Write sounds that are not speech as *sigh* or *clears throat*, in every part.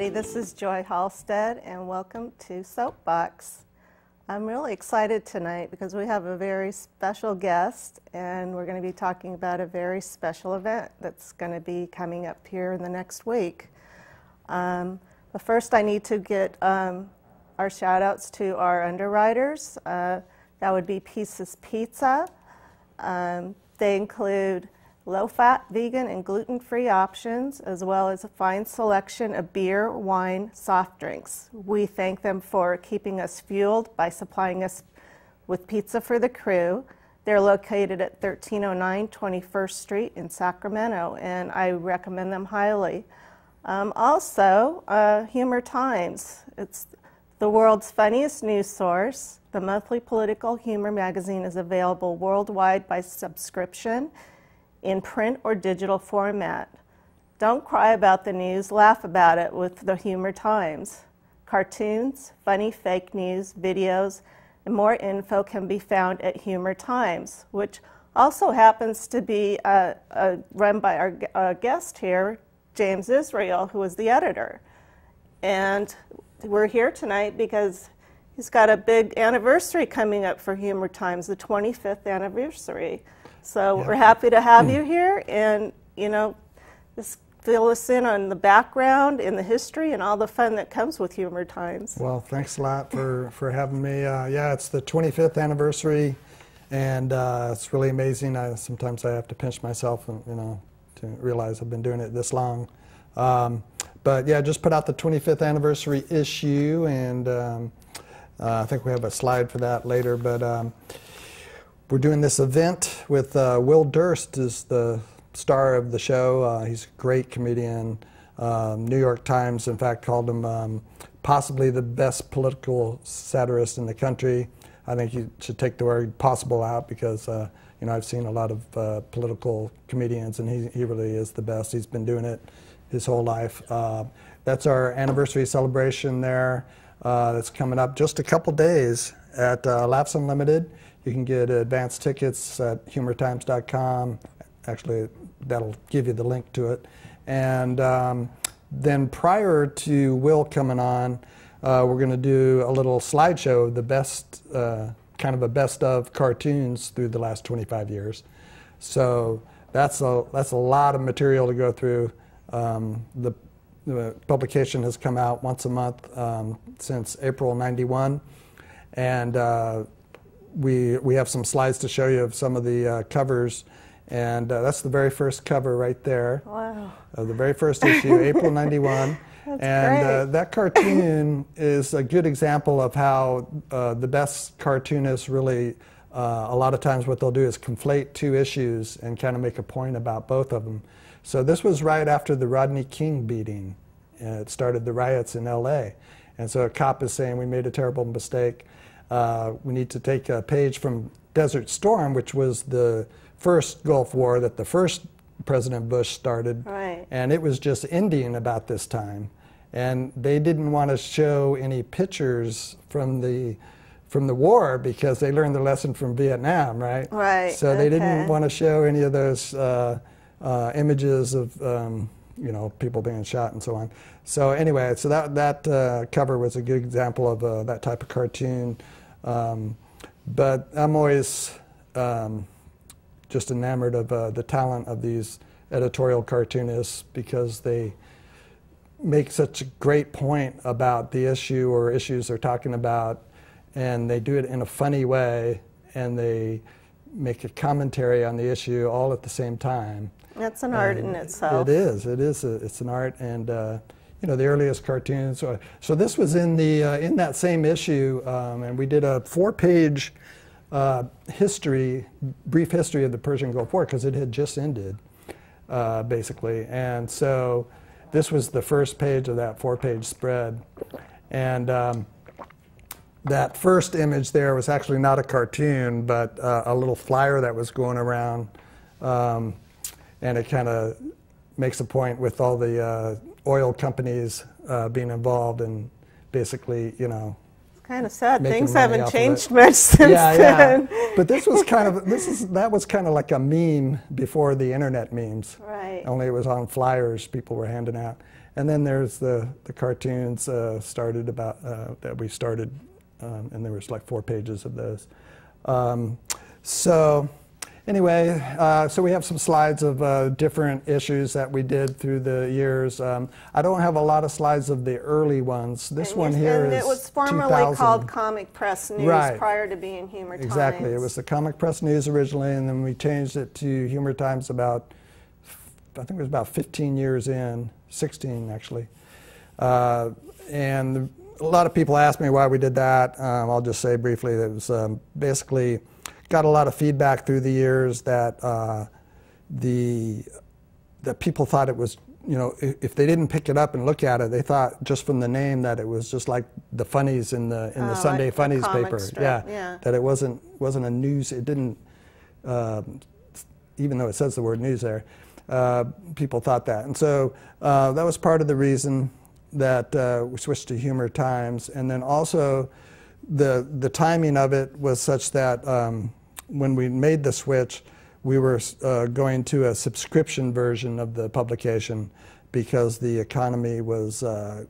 everybody. This is Joy Halstead, and welcome to Soapbox. I'm really excited tonight because we have a very special guest, and we're going to be talking about a very special event that's going to be coming up here in the next week. Um, but first, I need to get um, our shout outs to our underwriters. Uh, that would be Pieces Pizza. Um, they include low fat, vegan, and gluten free options, as well as a fine selection of beer, wine, soft drinks. We thank them for keeping us fueled by supplying us with pizza for the crew. They're located at 1309 21st Street in Sacramento, and I recommend them highly. Um, also, uh, Humor Times. It's the world's funniest news source. The monthly political humor magazine is available worldwide by subscription in print or digital format. Don't cry about the news, laugh about it with the Humor Times. Cartoons, funny fake news, videos, and more info can be found at Humor Times, which also happens to be uh, uh, run by our uh, guest here, James Israel, who is the editor. And we're here tonight because he's got a big anniversary coming up for Humor Times, the 25th anniversary. So yeah. we're happy to have you here and, you know, just fill us in on the background and the history and all the fun that comes with Humor Times. Well, thanks a lot for, for having me. Uh, yeah, it's the 25th anniversary and uh, it's really amazing. I, sometimes I have to pinch myself, and, you know, to realize I've been doing it this long. Um, but yeah, just put out the 25th anniversary issue, and um, uh, I think we have a slide for that later. But um, we're doing this event with uh, Will Durst is the star of the show. Uh, he's a great comedian. Um, New York Times, in fact, called him um, possibly the best political satirist in the country. I think you should take the word possible out because uh, you know I've seen a lot of uh, political comedians, and he, he really is the best. He's been doing it his whole life. Uh, that's our anniversary celebration there. Uh, that's coming up just a couple days at uh, Laughs Unlimited. You can get advance tickets at humortimes.com. Actually, that'll give you the link to it. And um, then prior to Will coming on, uh, we're going to do a little slideshow of the best, uh, kind of a best of cartoons through the last 25 years. So that's a, that's a lot of material to go through. Um, the, the, publication has come out once a month um, since April 91. And uh, we, we have some slides to show you of some of the uh, covers. And uh, that's the very first cover right there. Wow. Of the very first issue, *laughs* April 91. That's and uh, that cartoon is a good example of how uh, the best cartoonists really, uh, a lot of times what they'll do is conflate two issues and kind of make a point about both of them. So this was right after the Rodney King beating. it started the riots in LA. And so a cop is saying, we made a terrible mistake. Uh, we need to take a page from Desert Storm, which was the first Gulf War that the first President Bush started. Right. And it was just ending about this time. And they didn't want to show any pictures from the from the war because they learned the lesson from Vietnam, right? Right. So they okay. didn't want to show any of those uh, uh, images of um, you know people being shot and so on. So anyway, so that that uh, cover was a good example of uh, that type of cartoon. Um, but I'm always um, just enamored of uh, the talent of these editorial cartoonists because they make such a great point about the issue or issues they're talking about, and they do it in a funny way, and they make a commentary on the issue all at the same time. That's an art in itself. It is. It is. A, it's an art, and uh, you know the earliest cartoons. So, this was in the uh, in that same issue, um, and we did a four-page uh, history, brief history of the Persian Gulf War because it had just ended, uh, basically. And so this was the first page of that four-page spread, and. Um, that first image there was actually not a cartoon, but uh, a little flyer that was going around, um, and it kind of makes a point with all the uh, oil companies uh, being involved and basically, you know, It's kind of sad. Things haven't changed much *laughs* since yeah, then. yeah. But this was kind of this is that was kind of like a meme before the internet memes. Right. Only it was on flyers people were handing out. And then there's the the cartoons uh, started about uh, that we started, um, and there was like four pages of those. Um, so anyway, uh, so we have some slides of uh, different issues that we did through the years. Um, I don't have a lot of slides of the early ones. This And one here and is it was formerly called Comic Press News Right. prior to being Humor Times. Exactly. It was the Comic Press News originally, and then we changed it to Humor Times about, I think it was about 15 years in, 16 actually. Uh, and a lot of people ask me why we did that. Um, I'll just say briefly that it was um, basically got a lot of feedback through the years that uh, the that people thought it was you know if they didn't pick it up and look at it they thought just from the name that it was just like the funnies in the in Oh, the like Sunday a funnies comic paper. strip, yeah. yeah. that it wasn't wasn't a news it didn't um, even though it says the word news there uh, people thought that. And so uh, that was part of the reason that uh, we switched to humor times. And then also the the timing of it was such that um, when we made the switch we were uh, going to a subscription version of the publication because the economy was uh,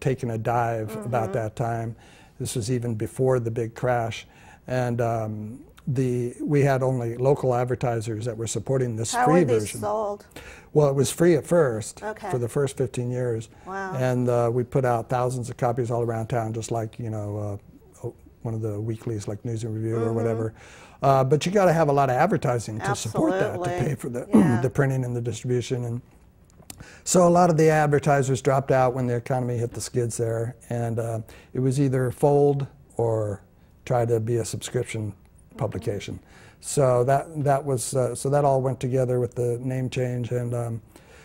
taking a dive about that time. This was even before the big crash, and um, the we had only local advertisers that were supporting this How free were these version. sold? Well, it was free at first Okay. for the first 15 years, Wow. and uh, we put out thousands of copies all around town, just like you know uh, one of the weeklies like News and Review Mm-hmm. or whatever. Uh, but you got to have a lot of advertising to support that, to pay for the Yeah. the printing and the distribution and. So a lot of the advertisers dropped out when the economy hit the skids there, and uh, it was either fold or try to be a subscription publication. So that that was uh, so that all went together with the name change, and um,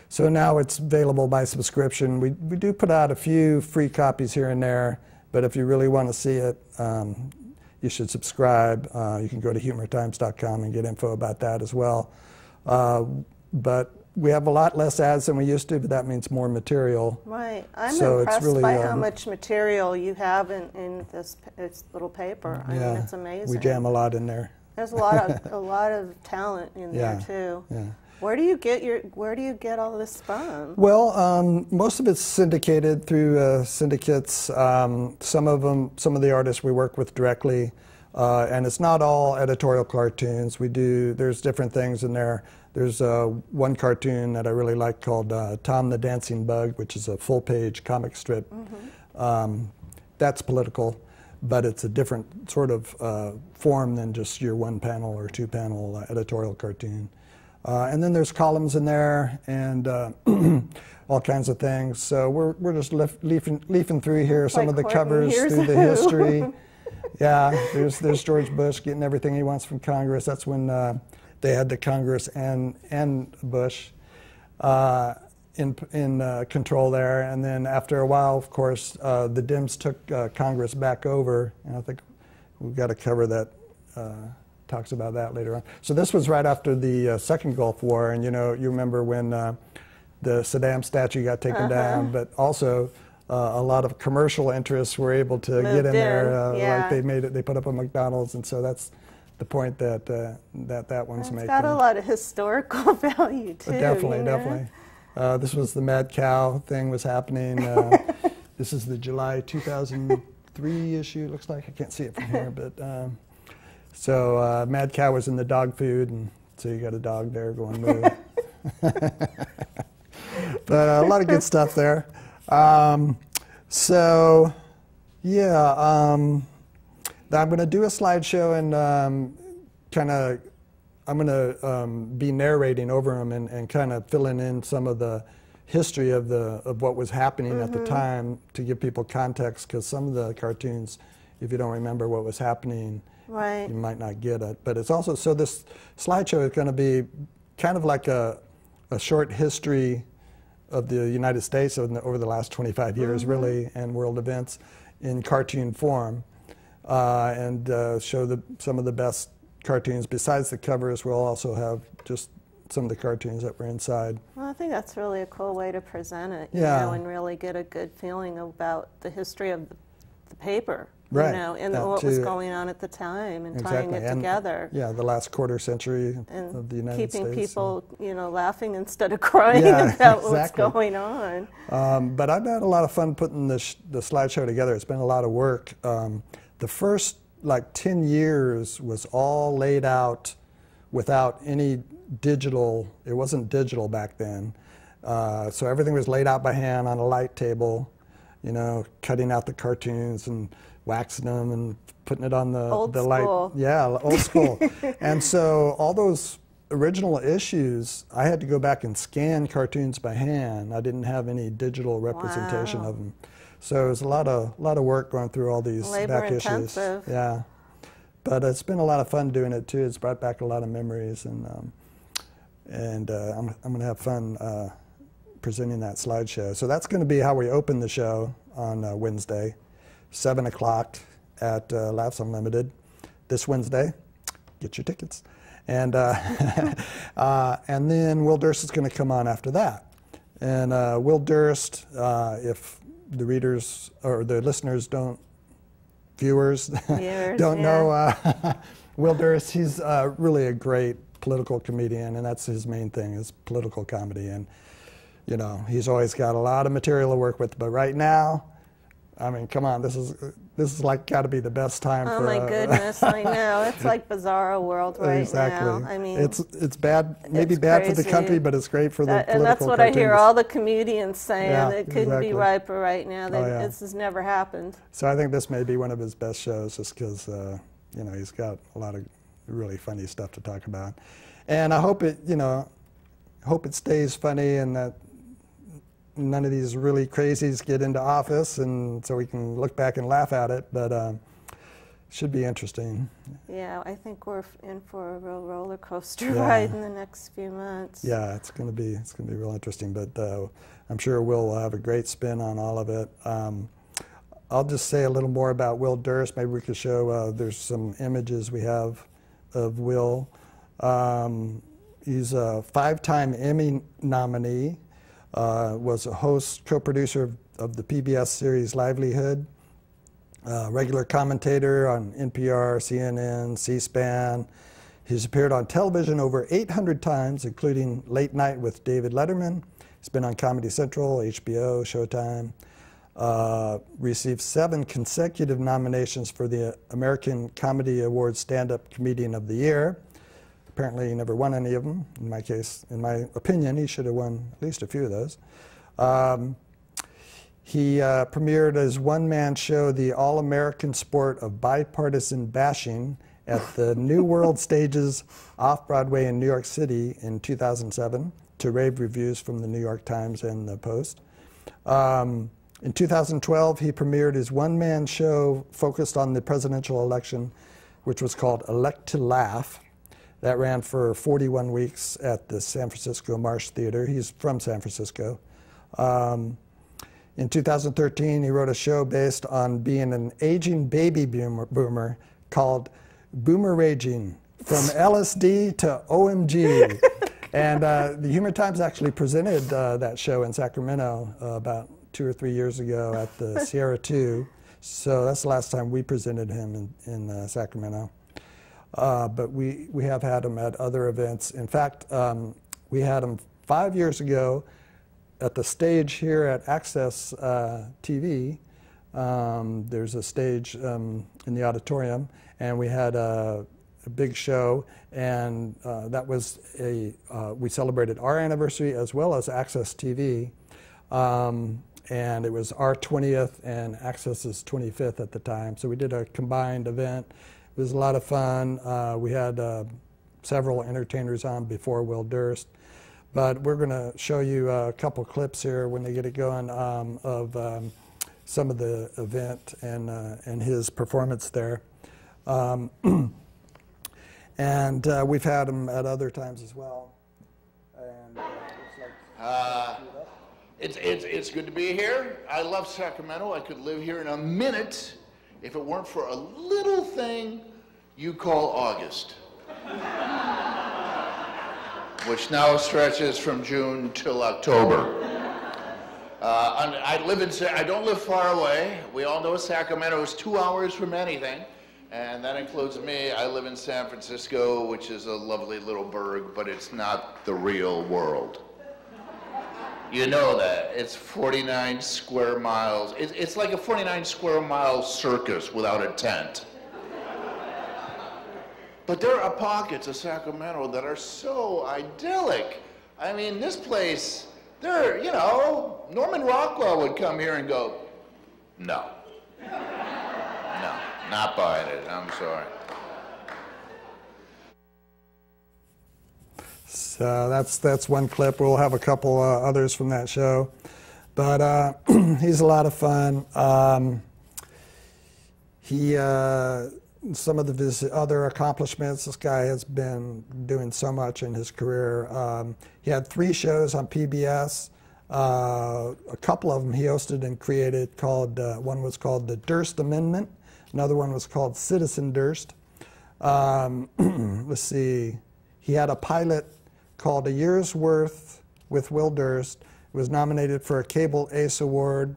so now it's available by subscription. We we do put out a few free copies here and there, but if you really want to see it, um, you should subscribe. Uh, you can go to humortimes.com and get info about that as well. Uh, but we have a lot less ads than we used to, but that means more material. Right. I'm So it's impressed really, by how um, much material you have in, in this, this little paper. I mean, it's amazing. we jam a lot in there. There's a lot of *laughs* a lot of talent in Yeah, there too. yeah. Where do you get your Where do you get all this from? Well, um, most of it's syndicated through uh, syndicates. Um, some of them, some of the artists we work with directly, uh, and it's not all editorial cartoons. We do. There's different things in there. There's uh, one cartoon that I really like called uh, Tom the Dancing Bug, which is a full-page comic strip. Um, that's political, but it's a different sort of uh, form than just your one-panel or two-panel uh, editorial cartoon. Uh, and then there's columns in there and uh, *clears throat* all kinds of things. So we're, we're just leaf, leafing, leafing through here some Like of the covers through the *laughs* history. *laughs* yeah, there's, there's George Bush getting everything he wants from Congress. That's when uh, they had the Congress and, and Bush uh, in, in uh, control there. And then after a while, of course, uh, the Dems took uh, Congress back over. And I think we've got to cover that. Talks about that later on. So this was right after the uh, second Gulf War, and you know, you remember when uh, the Saddam statue got taken Uh-huh. down, but also uh, a lot of commercial interests were able to get Moved in there. Uh, yeah. Like they made it, they put up a McDonald's, and so that's the point that uh, that that one's It's making. It's got a lot of historical *laughs* value too. Definitely, you know? definitely. Uh, this was the Mad Cow thing was happening. Uh, *laughs* this is the July 2003 issue. Looks like I can't see it from here, but um, so uh, Mad Cow was in the dog food, and so you got a dog there going moo. *laughs* but uh, a lot of good stuff there. Um, so yeah, um, I'm going to do a slideshow and um, kind of I'm going to um, be narrating over them and, and kind of filling in some of the history of the of what was happening at the time to give people context because some of the cartoons, if you don't remember what was happening, Right. you might not get it. But it's also so this slideshow is going to be kind of like a a short history of the United States over the, over the last 25 years, really, and world events in cartoon form, uh, and uh, show the, some of the best cartoons. Besides the covers, we'll also have just some of the cartoons that were inside. Well, I think that's really a cool way to present it, you Yeah. know, and really get a good feeling about the history of the paper. Right, You know, and that what was going on at the time and tying it And, together. Yeah, the last quarter century And of the United keeping States. people, you know, laughing instead of *laughs* crying Yeah, *laughs* about *laughs* exactly. what's going on. Um, but I've had a lot of fun putting the, the slideshow together. It's been a lot of work. Um, the first like 10 years was all laid out without any digital, it wasn't digital back then. Uh, so everything was laid out by hand on a light table, you know, cutting out the cartoons and waxing them and putting it on the, Old the school. light. Yeah, old school. *laughs* and so all those original issues, I had to go back and scan cartoons by hand. I didn't have any digital representation Wow. of them. So it was a lot of lot of work going through all these Labor back intensive. issues. Yeah, but it's been a lot of fun doing it too. It's brought back a lot of memories, and um, and uh, I'm I'm gonna have fun uh, presenting that slideshow. So that's going to be how we open the show on uh, Wednesday, seven o'clock at uh, Laughs Unlimited this Wednesday. Get your tickets, and uh, *laughs* uh, and then Will Durst is going to come on after that. And uh, Will Durst, uh, if the readers or the listeners don't, viewers, Viewers, *laughs* don't yeah. know uh, *laughs* Will Durst, he's uh, really a great political comedian, and that's his main thing is political comedy. And you know, he's always got a lot of material to work with. But right now, I mean, come on, this is this is like got to be the best time for Oh for. my goodness, I know. It's like *laughs* bizarro world right exactly. now. I mean, it's it's bad, maybe it's bad for the country, but it's great for the that- political and that's what I hear all the comedians saying. Yeah, it couldn't exactly. be riper right now. They, Oh, yeah. This has never happened. So I think this may be one of his best shows, just because uh, you know he's got a lot of really funny stuff to talk about, and I hope it you know hope it stays funny and that none of these really crazies get into office, and so we can look back and laugh at it. But um, should be interesting. Yeah, I think we're in for a real roller coaster *laughs* Yeah. ride in the next few months. Yeah, it's going to be it's going to be real interesting, but uh, I'm sure Will will have a great spin on all of it. Um, I'll just say a little more about Will Durst. Maybe we could show. Uh, there's some images we have of Will. Um, he's a five-time Emmy nominee. Uh, was a host, co-producer of, of the PBS series Livelyhood. Uh, regular commentator on NPR, CNN, C-SPAN. He's appeared on television over 800 times, including Late Night with David Letterman. He's been on Comedy Central, HBO, Showtime. Uh, received seven consecutive nominations for the American Comedy Awards Stand-Up Comedian of the Year. Apparently, he never won any of them. In my case, in my opinion, he should have won at least a few of those. Um, he uh, premiered his one-man show, The All-American Sport of Bipartisan Bashing, at the *laughs* New World Stages off-Broadway in New York City in 2007 to rave reviews from the New York Times and the Post. Um, in 2012, he premiered his one-man show focused on the presidential election, which was called Elect to Laugh. That ran for 41 weeks at the San Francisco Marsh Theater. He's from San Francisco. Um, in 2013, he wrote a show based on being an aging baby boomer, boomer called Boomer Raging From *laughs* LSD to OMG. *laughs* and uh, the Humor Times actually presented uh, that show in Sacramento uh, about two or three years ago at the *laughs* Sierra 2. So that's the last time we presented him in, in uh, Sacramento. Uh, but we, we have had them at other events. In fact, um, we had them five years ago at the stage here at Access uh, TV. Um, there's a stage um, in the auditorium, and we had a, a big show, and uh, that was a uh, we celebrated our anniversary as well as Access TV, um, and it was our 20th and Access's 25th at the time. So we did a combined event. It was a lot of fun. Uh, we had uh, several entertainers on before Will Durst. But we're going to show you a couple clips here when they get it going um, of um, some of the event and, uh, and his performance there. Um, *clears throat* and uh, we've had him at other times as well. And, uh, Uh, it's, it's, it's good to be here. I love Sacramento. I could live here in a minute if it weren't for a little thing you call August, which now stretches from June till October. Uh, I live in, I don't live far away. We all know Sacramento is two hours from anything, and that includes me. I live in San Francisco, which is a lovely little burg, but it's not the real world. You know that. It's 49 square miles. It's like a 49 square mile circus without a tent. But there are pockets of Sacramento that are so idyllic. I mean, this place, there, you know, Norman Rockwell would come here and go, no. No, not buying it. I'm sorry. So that's that's one clip. We'll have a couple uh, others from that show, but uh, *clears throat* he's a lot of fun. Um, he uh, some of his other accomplishments, this guy has been doing so much in his career. Um, he had three shows on PBS. Uh, a couple of them he hosted and created called, uh, one was called The Durst Amendment, another one was called Citizen Durst. Um, *clears throat* let's see, he had a pilot called A Year's Worth with Will Durst. It was nominated for a Cable Ace Award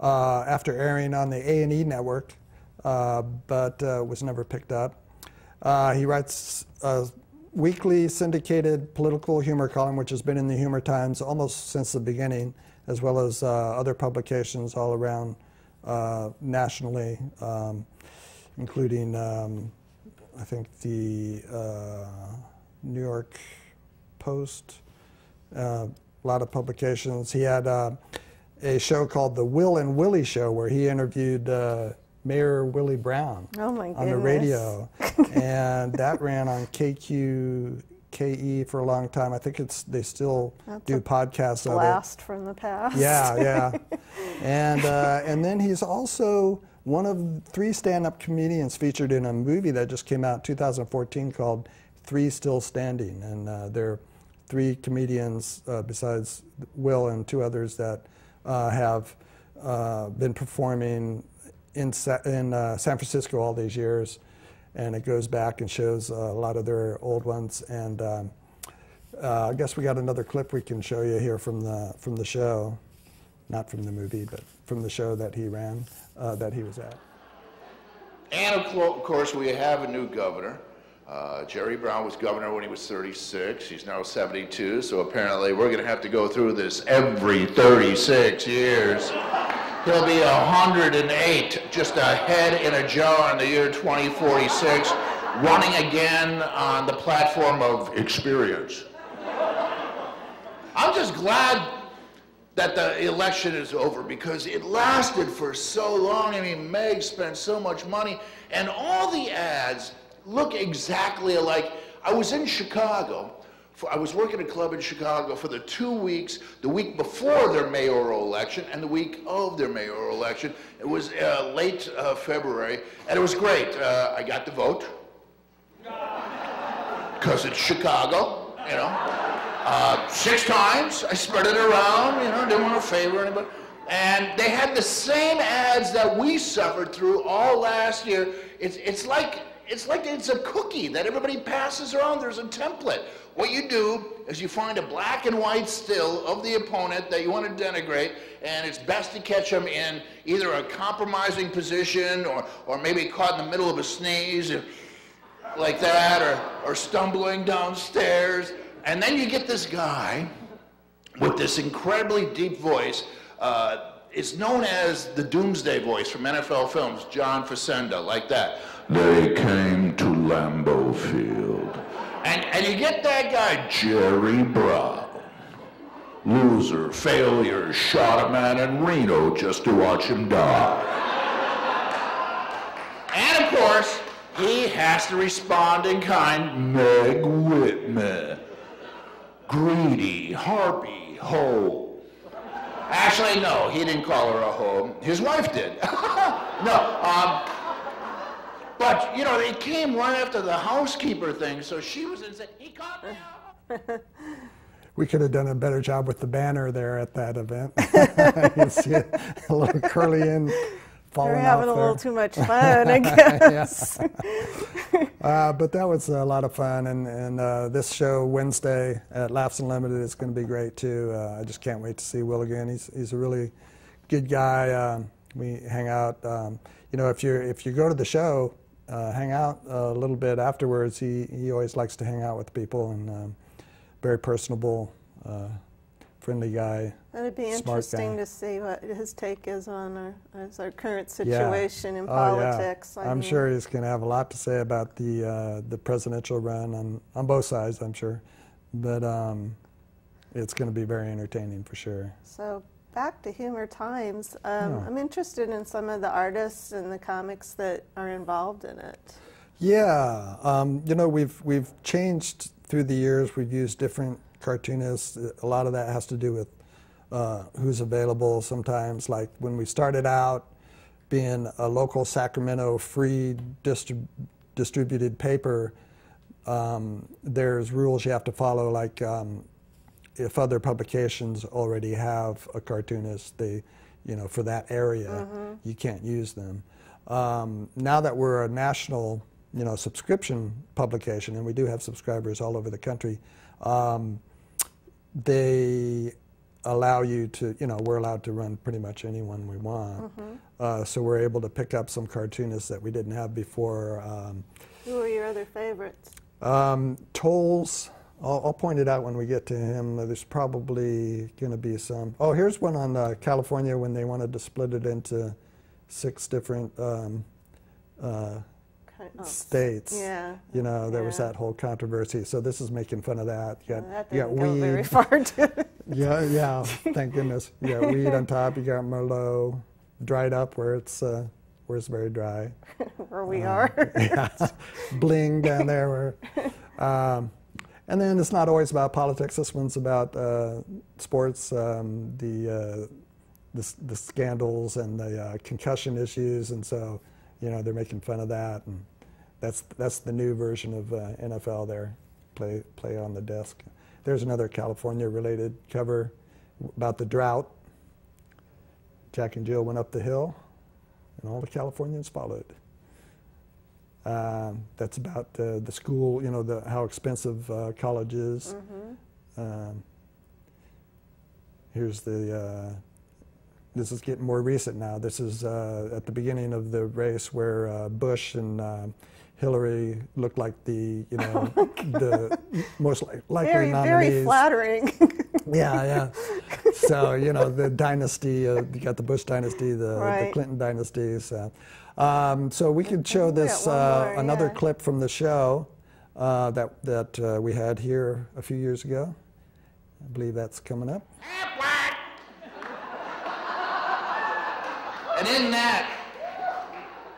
uh, after airing on the A&E network. Uh, but uh, was never picked up. Uh, he writes a weekly syndicated political humor column, which has been in the Humor Times almost since the beginning, as well as other publications all around nationally, um, including, um, I think, the New York Post, uh, a lot of publications. He had uh, a show called The Will and Willie Show where he interviewed uh, Mayor Willie Brown oh on the radio, *laughs* and that ran on KQKE for a long time. I think it's they still That's do podcasts of it. Blast from the past. Yeah, yeah, *laughs* and uh, and then he's also one of three stand-up comedians featured in a movie that just came out in 2014 called Three Still Standing, and uh, they're three comedians uh, besides Will and two others that uh, have uh, been performing in, in uh, San Francisco all these years, and it goes back and shows uh, a lot of their old ones. And um, uh, I guess we got another clip we can show you here from the from the show, not from the movie, but from the show that he ran, uh, that he was at. And of course, we have a new governor. Uh, Jerry Brown was governor when he was 36. He's now 72. So apparently, we're going to have to go through this every 36 years. He'll be 108, just a head in a jar in the year 2046, running again on the platform of experience. I'm just glad that the election is over because it lasted for so long. I mean, Meg spent so much money, and all the ads look exactly alike. I was in Chicago I was working a club in Chicago for the two weeks, the week before their mayoral election and the week of their mayoral election. It was uh, late uh, February, and it was great. Uh, I got to vote because it's Chicago, you know. Uh, six times, I spread it around, you know, didn't want to favor anybody. And they had the same ads that we suffered through all last year. It's, it's like it's like it's a cookie that everybody passes around. There's a template. What you do is you find a black and white still of the opponent that you want to denigrate, and it's best to catch them in either a compromising position or, or maybe caught in the middle of a sneeze like that, or, or stumbling downstairs. And then you get this guy with this incredibly deep voice. Uh, it's known as the doomsday voice from NFL films, John Facenda, like that. They came to Lambeau Field. And, and you get that guy, Jerry Brown. Loser, failure, shot a man in Reno just to watch him die. and of course, he has to respond in kind. Meg Whitman. Greedy, harpy, hoe. Actually, no, he didn't call her a hoe. His wife did. *laughs* no, um, but, you know, it came right after the housekeeper thing, so she was in said, he caught me out. *laughs* we could have done a better job with the banner there at that event. *laughs* you see a little curly in falling You're having a little too much *laughs* fun, I *laughs* guess. *laughs* Uh, but that was a lot of fun, and, and uh, this show Wednesday at Laughs Unlimited is going to be great too. Uh, I just can't wait to see Will again. He's he's a really good guy. Um, we hang out. Um, you know, if you if you go to the show, uh, hang out a little bit afterwards. He he always likes to hang out with people and um, very personable, uh, friendly guy. It'd be Smart interesting guy. to see what his take is on our, our current Yeah. situation in Oh, yeah. politics. I I'm mean, sure he's going to have a lot to say about the uh, the presidential run on, on both sides. I'm sure, but um, it's going to be very entertaining for sure. So back to Humor Times. Um, Yeah. I'm interested in some of the artists and the comics that are involved in it. Yeah, um, you know we've we've changed through the years. We've used different cartoonists. A lot of that has to do with uh, who's available. Sometimes, like when we started out, being a local Sacramento free distrib- distributed paper, um, there's rules you have to follow. Like um, if other publications already have a cartoonist, they, you know, for that area, you can't use them. Um, now that we're a national, you know, subscription publication, and we do have subscribers all over the country, um, they allow you to, you know, we're allowed to run pretty much anyone we want. Uh, so we're able to pick up some cartoonists that we didn't have before. Um, Who are your other favorites? um, Toles, I'll, I'll point it out when we get to him. There's probably going to be some. Oh, here's one on uh, California when they wanted to split it into six different um, uh, oh, states. Yeah. You know, there was that whole controversy. So this is making fun of that. You got, That you got didn't very weed. far. it? *laughs* Yeah, yeah. Thank goodness. You got weed on top. You got Merlot, dried up where it's uh, where it's very dry. *laughs* Where we Uh, are. *laughs* yeah, bling down there. Where, um, and then it's not always about politics. This one's about uh, sports, um, the, uh, the the scandals and the uh, concussion issues, and so you know they're making fun of that, and that's that's the new version of uh, NFL. There, play play on the desk. There's another California-related cover about the drought. Jack and Jill went up the hill, and all the Californians followed. Um, that's about uh, the school, you know, the, how expensive uh, college is. Um, here's the, uh, this is getting more recent now. This is uh, at the beginning of the race where uh, Bush and uh, Hillary looked like the, you know, the most li- likely very, nominees. very flattering. *laughs* Yeah, yeah. so you know the dynasty. Uh, you got the Bush dynasty, the, the Clinton dynasty. So, um, so we could show this uh, more, another yeah. clip from the show uh, that that uh, we had here a few years ago. I believe that's coming up. And in that,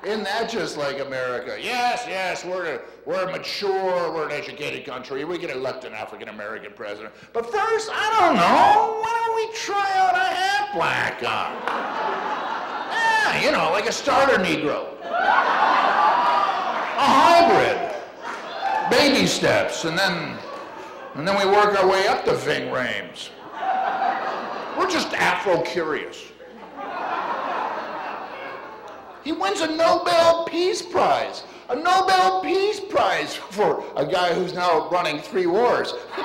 isn't that just like America? Yes, yes, we're a, we're a mature, we're an educated country. We can elect an African American president. But first, I don't know, why don't we try out a half black guy? Yeah, you know, like a starter Negro. A hybrid. Baby steps, and then and then we work our way up to Ving Rhames. We're just Afro curious. He wins a Nobel Peace Prize. A Nobel Peace Prize for a guy who's now running three wars. *laughs*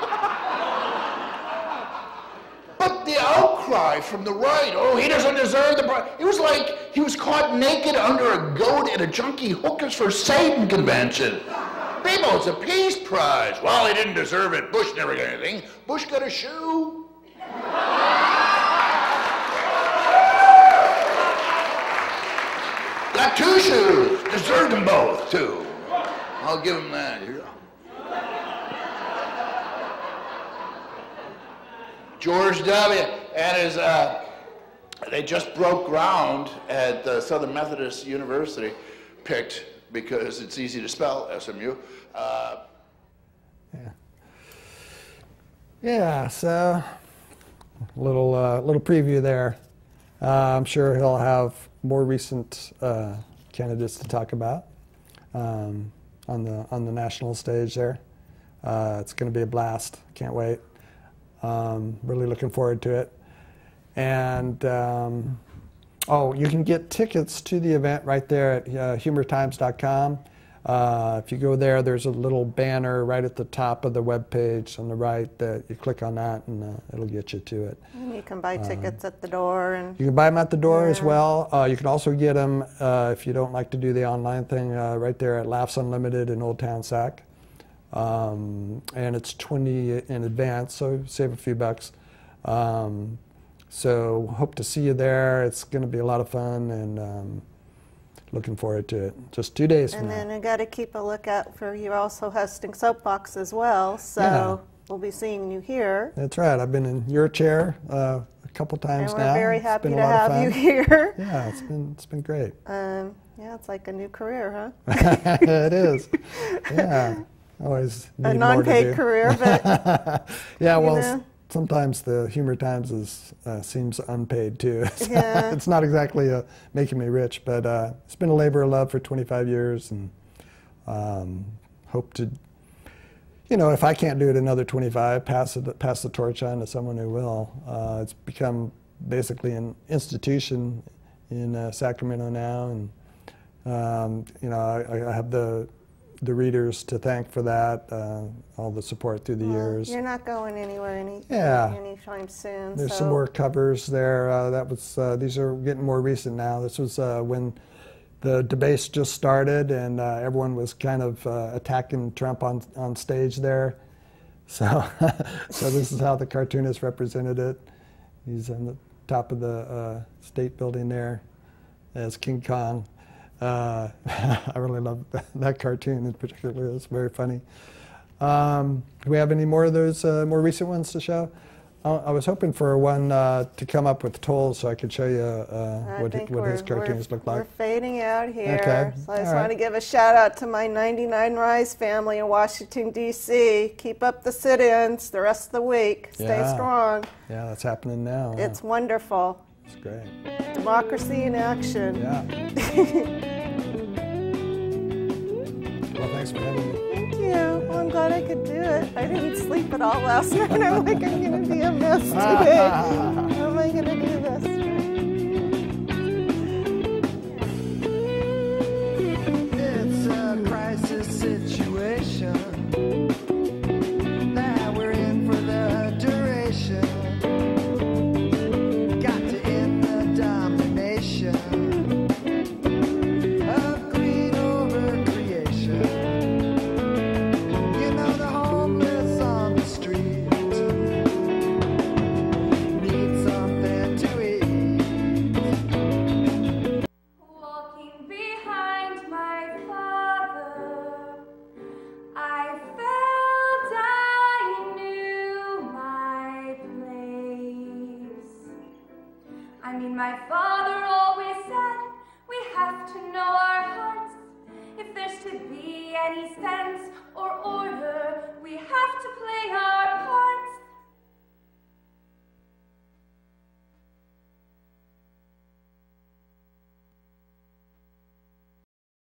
but the outcry from the right, oh, he doesn't deserve the prize. It was like he was caught naked under a goat at a junkie hookers for Satan convention. People, it's a peace prize. Well, he didn't deserve it. Bush never got anything. Bush got a shoe. Got two shoes. Deserved them both, too. I'll give him that. George W. and his, uh, they just broke ground at uh, Southern Methodist University, picked because it's easy to spell, SMU. Uh, Yeah, so little uh, little preview there. Uh, I'm sure he'll have more recent uh, candidates to talk about um, on the on the national stage there. Uh, it's going to be a blast. Can't wait. Um, really looking forward to it. And um, oh, you can get tickets to the event right there at uh, humortimes.com. Uh, if you go there, there's a little banner right at the top of the web page on the right that you click on that and uh, it'll get you to it. And you can buy tickets at the door and You can buy them at the door as well. Uh, you can also get them uh, if you don't like to do the online thing uh, right there at Laughs Unlimited in Old Town Sac. Um, and it's 20 in advance, so save a few bucks. Um, so hope to see you there. It's going to be a lot of fun and um, looking forward to it. Just two days from and now. then I got to keep a lookout for you're also hosting Soapbox as well. So Yeah. we'll be seeing you here. That's right. I've been in your chair uh, a couple times And we're now. very happy to a lot of have you *laughs* here. Yeah, it's been it's been great. Um, yeah, it's like a new career, huh? *laughs* it is. Yeah. *laughs* Always need A more to non-paid career, but Yeah, well, know. Sometimes the humor times is uh, seems unpaid too. *laughs* It's, Yeah. it's not exactly uh, making me rich, but uh, it's been a labor of love for 25 years, and um, hope to, you know, if I can't do it another 25, pass it, pass the torch on to someone who will. Uh, it's become basically an institution in uh, Sacramento now, and um, you know, I, I have the the readers to thank for that, uh, all the support through the well, years. you're not going anywhere any Yeah. anytime soon. There's so some more covers there. Uh, that was uh, these are getting more recent now. This was uh, when the debates just started and uh, everyone was kind of uh, attacking Trump on on stage there. *laughs* So so this is how the cartoonist represented it. He's on the top of the uh, state building there as King Kong. Uh, *laughs* I really love that, *laughs* that cartoon in particular. It's very funny. Um, do we have any more of those uh, more recent ones to show? Uh, I was hoping for one uh, to come up with Toll so I could show you uh, what, what his cartoons look like. We're fading out here. Okay, So I just all want to give a shout out to my 99 Rise family in Washington, D.C. Keep up the sit ins the rest of the week. Stay Yeah. strong. Yeah, that's happening now. It's wonderful. It's great. Democracy in action. Yeah. *laughs* well, thanks for having me. Thank you. Well, I'm glad I could do it. I didn't sleep at all last *laughs* night. I'm like, I'm going to be a mess *laughs* today. How am I going to do this?